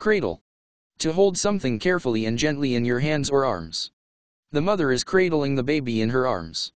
Cradle. To hold something carefully and gently in your hands or arms. The mother is cradling the baby in her arms.